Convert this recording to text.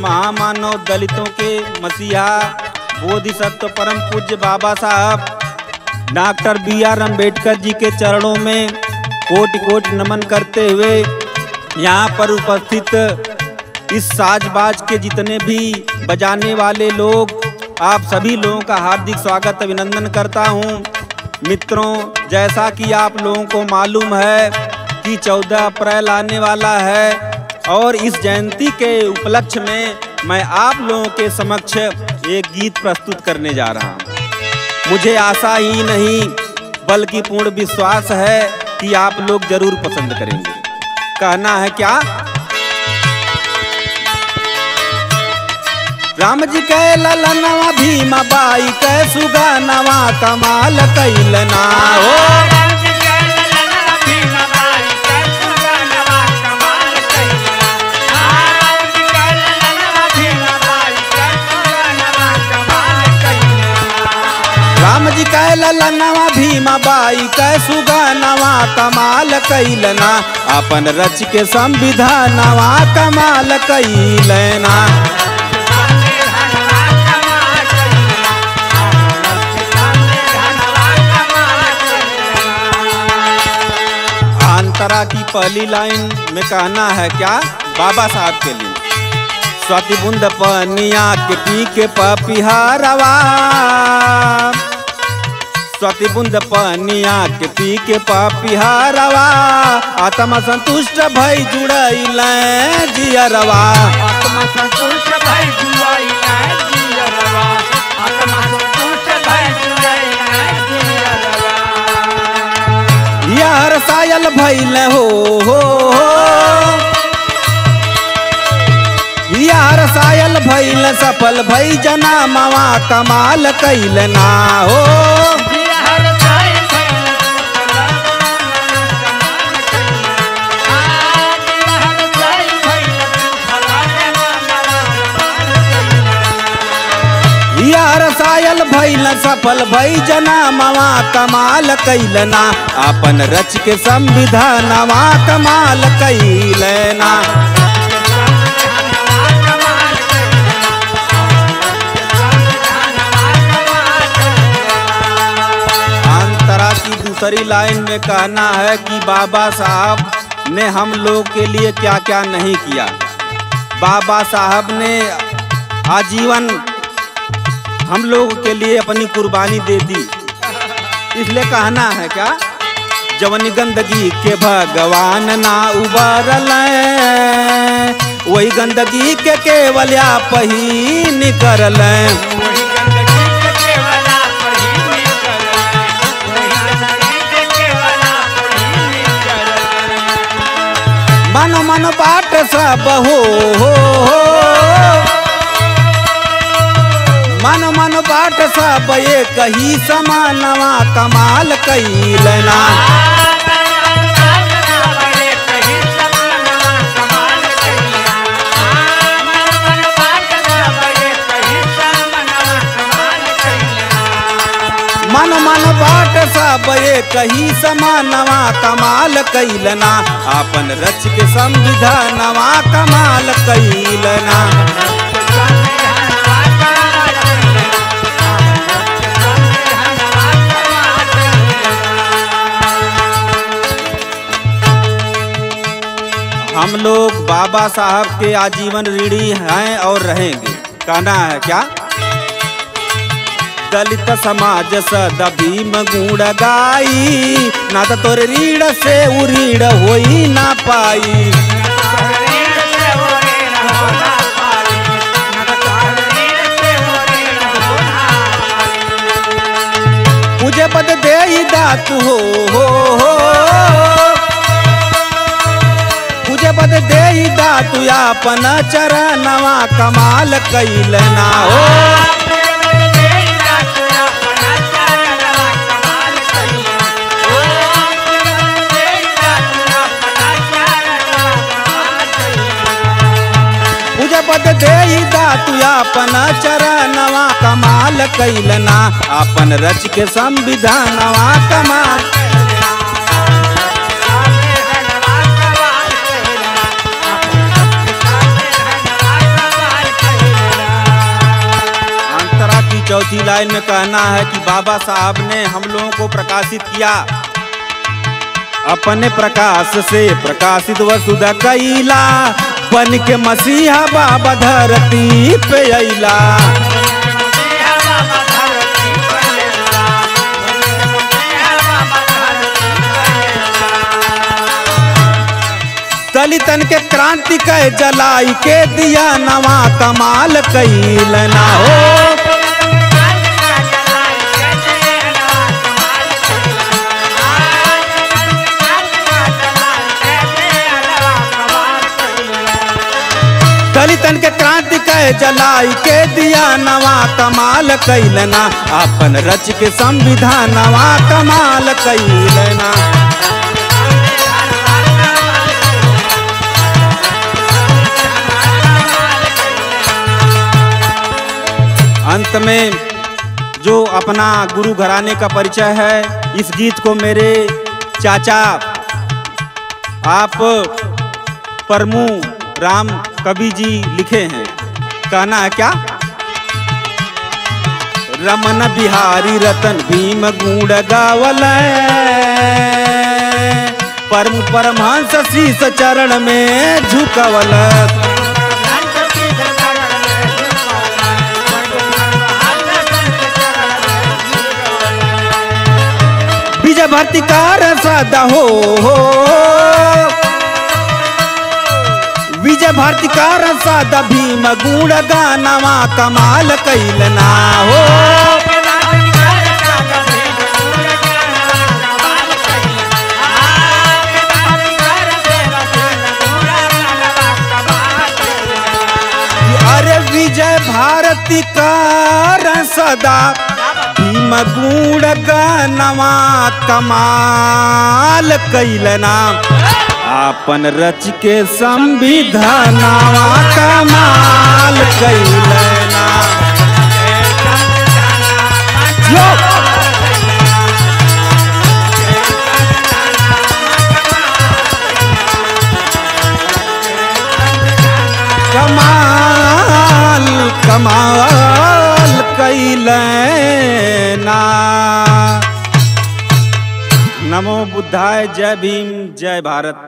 महामानव दलितों के मसीहा, बोधिसत्व परम पूज्य Baba Saheb, doctor B R Ambedkar ji के चरणों में कोटि कोटि नमन करते हुए यहाँ पर उपस्थित इस साजबाज के जितने भी बजाने वाले लोग, आप सभी लोगों का हार्दिक स्वागत, अभिनंदन करता हूँ। मित्रों, जैसा कि आप लोगों को मालूम है कि 14 अप्रैल आने वाला है और इस जयंती के उपलक्ष्य में मैं आप लोगों के समक्ष एक गीत प्रस्तुत करने जा रहा हूँ। मुझे आशा ही नहीं, बल्कि पूर्ण विश्वास है कि आप लोग ज़रूर पसंद करेंगे। कहना है क्या? राम जी के ललनवा भीमा बाई के सुगानवा कमाल कैलना हो। के भीमा बाई के सुगानवा कमाल कैलना। अपन रच के संविधानवा कमाल कैलना। अंतरा की पहली लाइन में कहना है क्या? बाबा साहब के लिए। स्वाति बुंद पनिया के पी के पपिहारवा। स्वाति बुंद पनिया के पी के पपिहारवा आत्मा संतुष्ट भई जुड़ैल जियरवा आत्मा संतुष्ट भई यार सायल भैल हो हो हो। यार सायल भैल सफल भई जना मवा कमाल कैल ना हो। यार सायल भैल सफल भई जना मावा कमाल कैल ना। अपन रच के संविधानवा कमाल कैल ना। अंतरा की दूसरी लाइन में कहना है कि बाबा साहब ने हम लोग के लिए क्या क्या नहीं किया। बाबा साहब ने आजीवन हम लोग के लिए अपनी कुर्बानी दे दी। इसलिए कहना है क्या? जवन गंदगी के भगवान ना उबरल वही गंदगी के केवल आप ही निकरल। वही गंदगी के केवला पही निकल वही गंदगी के केवला पही निकल मन मन बाट सब हो हो हो। मन मन बाट सब एक ही समानवा कमाल कैलना मन मन बाट सब एक ही समानवा कमाल कैलना अपन रच के संविधानवा कमाल कैलना हम लोग बाबा साहब के आजीवन ऋणी हैं और रहेंगे। कहना है क्या? दलित समाज सदा भीम गुण गाई, ना तो तोर रीढ़ से उरीढ़ होई ना पाई। मुझे पद दे दात हो हो हो। दात अपन चरणवा कमाल कैलना हो। अपन चरणवा कमाल कैलना अपन रच के संविधानवा कमाल चौथी लाइन में कहना है कि बाबा साहब ने हम लोगों को प्रकाशित किया। अपने प्रकाश से प्रकाशित वसुधा कैला, बन के मसीहा बाबा धरती पे अला दलितन के क्रांति कह जलाई के दिया नवा कमाल कैलना हो। दलितन के क्रांति कह जलाई के दिया नवा कमाल कैलना। अपन रच के संविधान नवा कमाल कैलना। अंत में जो अपना गुरु घराने का परिचय है, इस गीत को मेरे चाचा, आप परमू राम कवि जी लिखे हैं। कहना है क्या? रमन बिहारी रतन भीम गुण गावल परम परमहंस शीस चरण में झुकवल विजय भक्ति कार सदा हो। विजय भारती कार सदा भीम गुण गानवा कमाल कैलना हो। अरे विजय भारती कार सदा भीम गुण गानवा कमाल कैलना। आपन रच के संविधानवा कमाल कमाल कमाल कैलना नमो बुद्धाय जय भीम जय भारत।